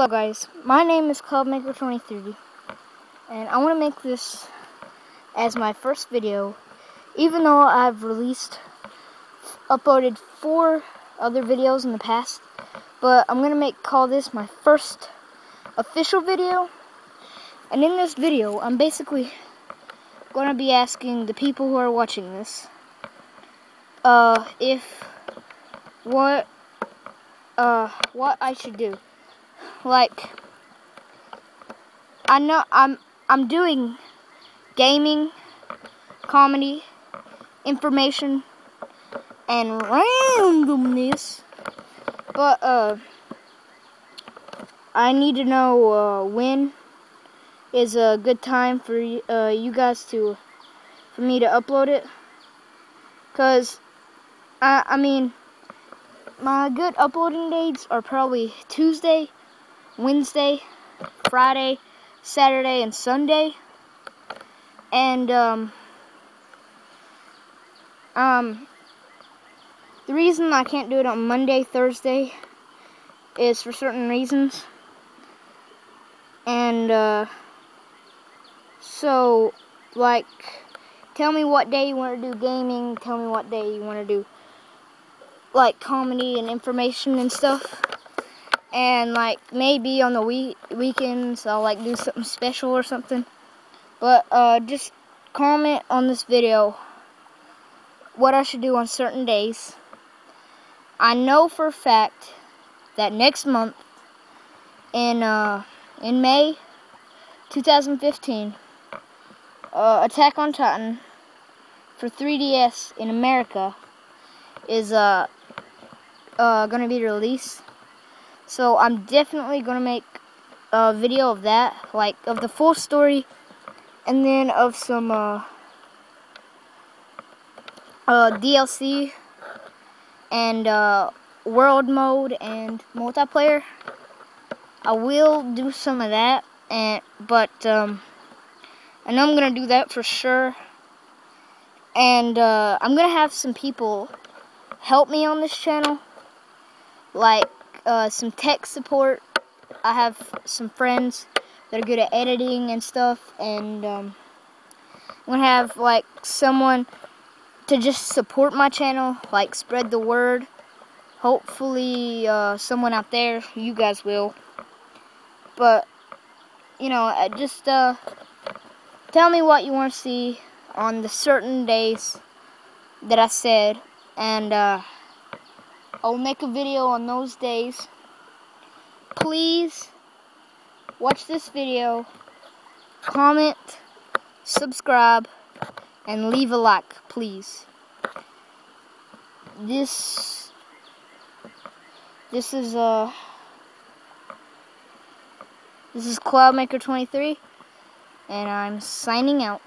Hello guys, my name is ClubMaker23 and I want to make this as my first video even though I've released uploaded four other videos in the past but I'm going to make call this my first official video. And in this video I'm basically going to be asking the people who are watching this uh, if what uh, what I should do like I know I'm I'm doing gaming, comedy, information, and randomness. But uh I need to know uh, when is a good time for uh, you guys to for me to upload it. Cause I I mean my good uploading dates are probably Tuesday Wednesday, Friday, Saturday, and Sunday. And, um, um, the reason I can't do it on Monday, Thursday is for certain reasons. And, uh, so, like, tell me what day you want to do gaming, tell me what day you want to do, like, comedy and information and stuff and like maybe on the week weekends I'll like do something special or something. But uh, just comment on this video what I should do on certain days. I know for a fact that next month in uh, in May 2015, uh, Attack on Titan for 3DS in America is uh, uh, going to be released so I'm definitely going to make a video of that, like of the full story, and then of some uh, uh, DLC and uh, world mode and multiplayer. I will do some of that, and but um, I know I'm gonna do that for sure. And uh, I'm gonna have some people help me on this channel, like uh, some tech support. I have some friends that are good at editing and stuff, and um, I'm gonna have like someone to just support my channel, like spread the word. Hopefully, uh, someone out there, you guys will. But you know, just uh, tell me what you want to see on the certain days that I said, and. Uh, I'll make a video on those days. Please watch this video, comment, subscribe, and leave a like, please. This this is uh this is Cloudmaker 23 and I'm signing out.